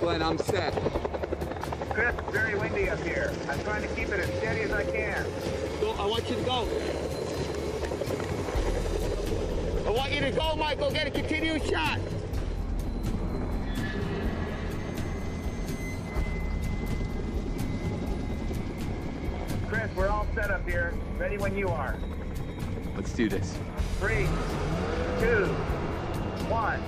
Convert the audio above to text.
Glenn. I'm set. Criss, it's very windy up here. I'm trying to keep it as steady as I can. Go, I want you to go. I want you to go, Michael. Get a continuous shot. Criss, we're all set up here. Ready when you are. Let's do this. Three, two, one.